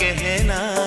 कहना।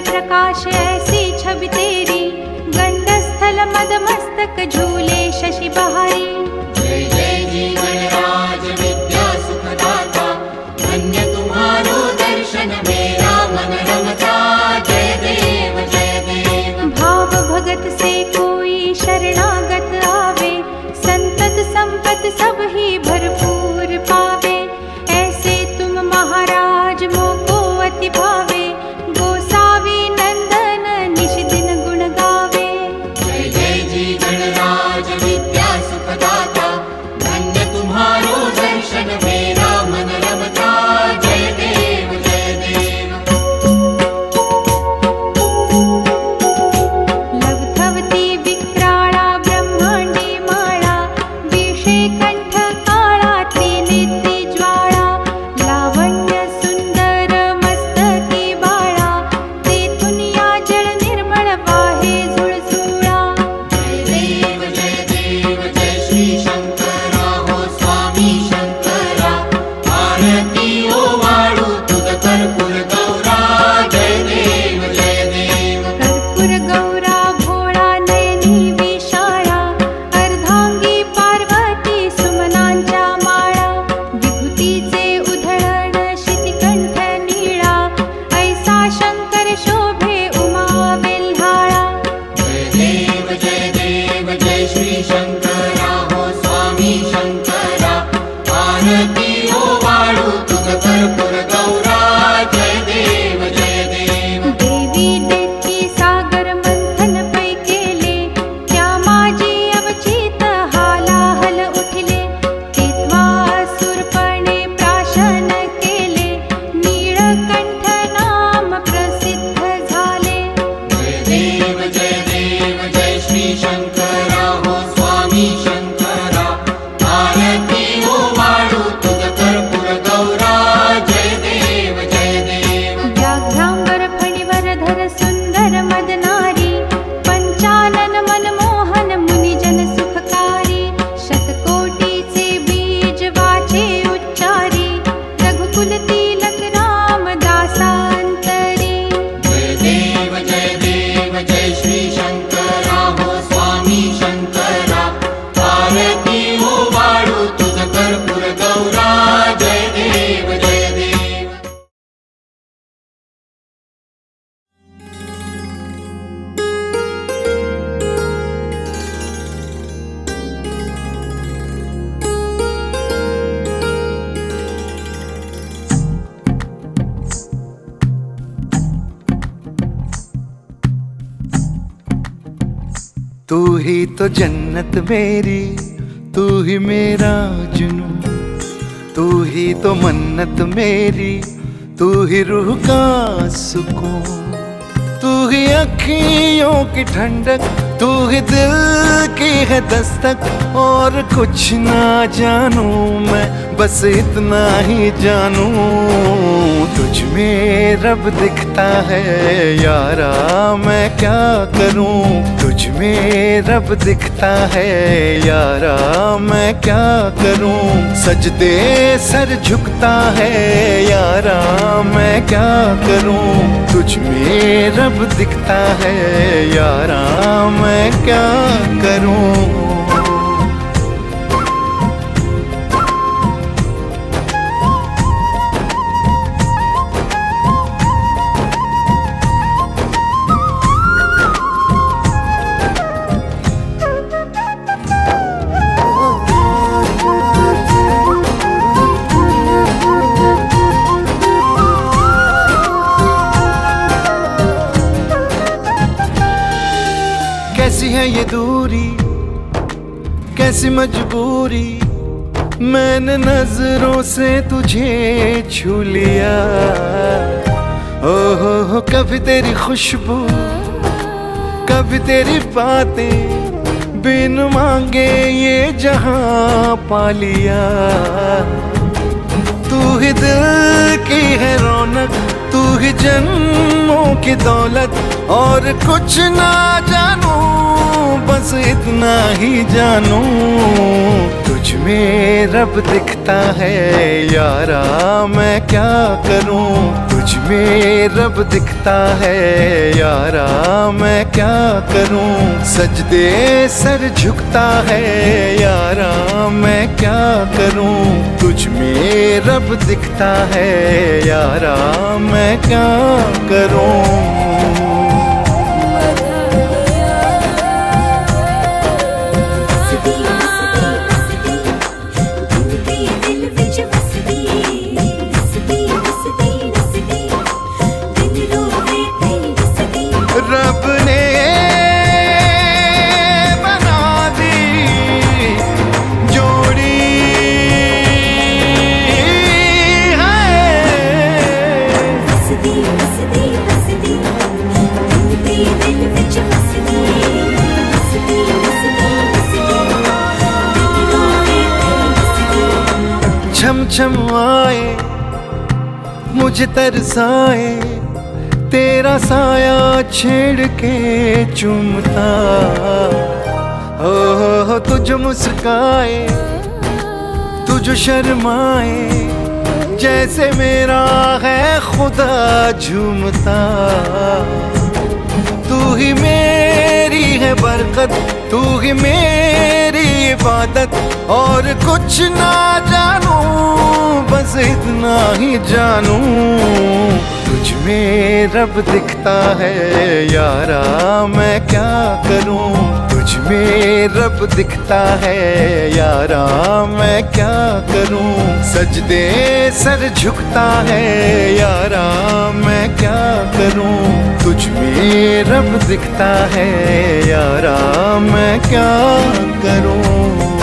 प्रकाश ऐसी छि तेरि। गण्डस्थल मदमस्तक झूले शशि बहारी। विद्या सुखदाता। धन्य तुम्हारो दर्शन में। Thank you. ही तो जन्नत मेरी, तू ही मेरा जुनू तू ही तो मन्नत मेरी, तू ही रूह का सुकून। तू ही अखियों की ठंडक, तू ही दिल की है दस्तक। और कुछ ना जानू मैं, बस इतना ही जानू। तुझ में रब दिखता है, यारा, मैं क्या करूँ? तुझ में रब दिखता है, यारा, मैं क्या करूँ? सजदे सर झुकता है, यारा, मैं क्या करूँ? तुझ में रब दिखता है, यारा, मैं क्या कैसी मजबूरी मैंने नज़रों से तुझे छू लिया। ओ हो हो, कभी तेरी खुशबू, कभी तेरी बातें बिन मांगे ये जहाँ पा लिया। तू ही दिल की है रौनक, तू ही जन्मों की दौलत, और कुछ ना जानू बस इतना ही जानू। तुझ में रब दिखता है, यारा मैं क्या करूँ? तुझ में रब दिखता है, यारा मैं क्या करूँ? सजदे सर झुकता है, यारा मैं क्या करूँ? तुझ में रब दिखता है, यारा मैं क्या करूँ? आए मुझे तरसाए, तेरा साया छेड़ के चुमता। हो हो हो तुझ मुस्काए, तुझ शर्माए, जैसे मेरा है खुदा झूमता। तू ही मेरी है बरकत, तू ही मेरी इबादत और कुछ ना जानू, बस इतना ही जानू। तुझ में रब दिखता है, यारा, मैं क्या करूँ? तुझ में रब दिखता है, यारा मैं क्या करूँ? सजदे सर झुकता है, यारा मैं क्या करूँ? तुझ में रब दिखता है, यारा मैं क्या करूँ?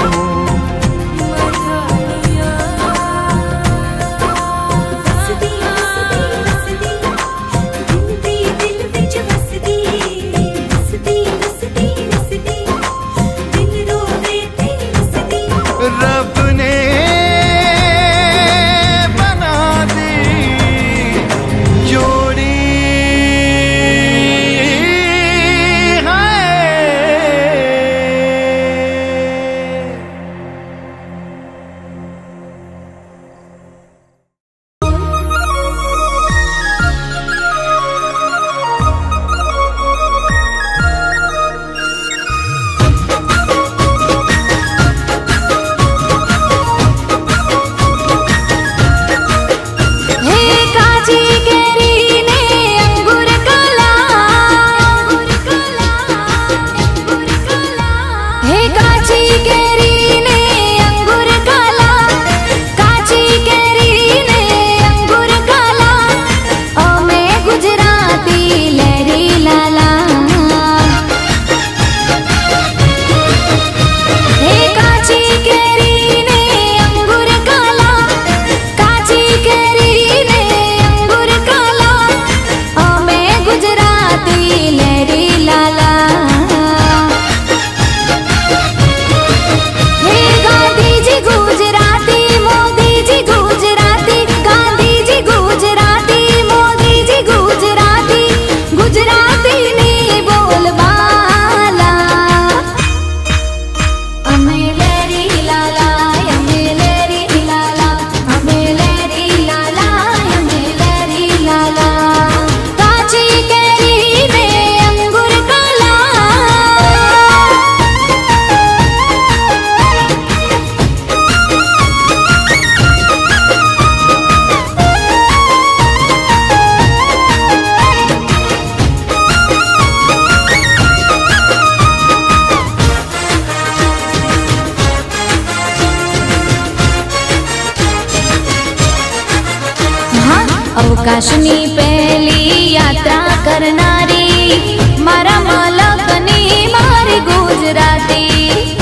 પહેલી યાત્રા કરનારી મારા માલકની મારી ગુજરાતી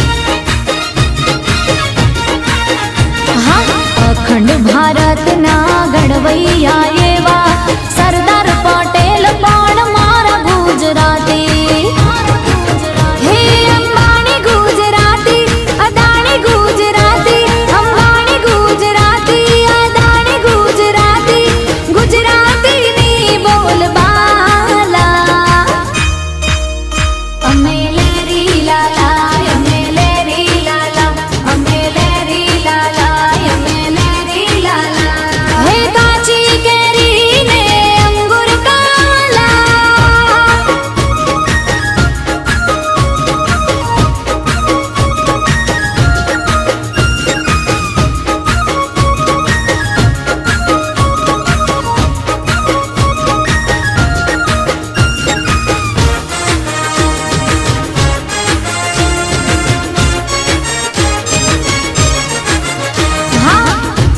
હા અખંડ ભારતના ગણવૈયાએ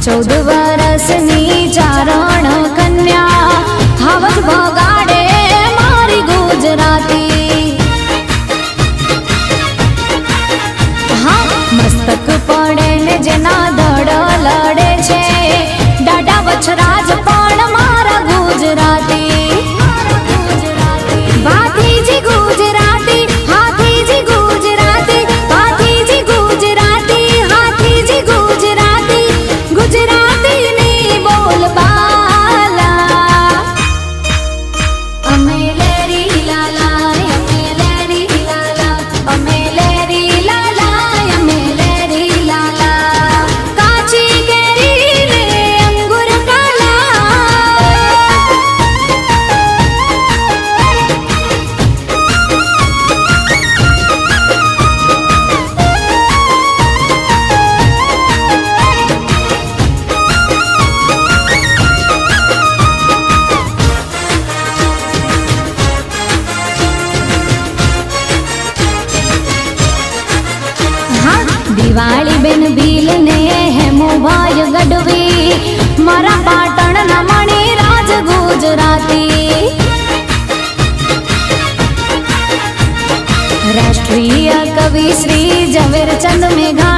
चौदह सनी गुजराती। राष्ट्रीय कवि श्री जवेरचंद मेघा।